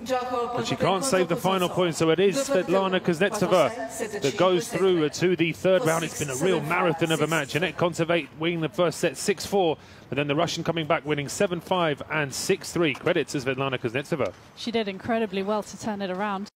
But she can't save the final point, so it is Svetlana Kuznetsova that goes through to the third round. It's been a real marathon of a match. Anett Kontaveit winning the first set 6-4, but then the Russian coming back winning 7-5 and 6-3. Credit to Svetlana Kuznetsova. She did incredibly well to turn it around.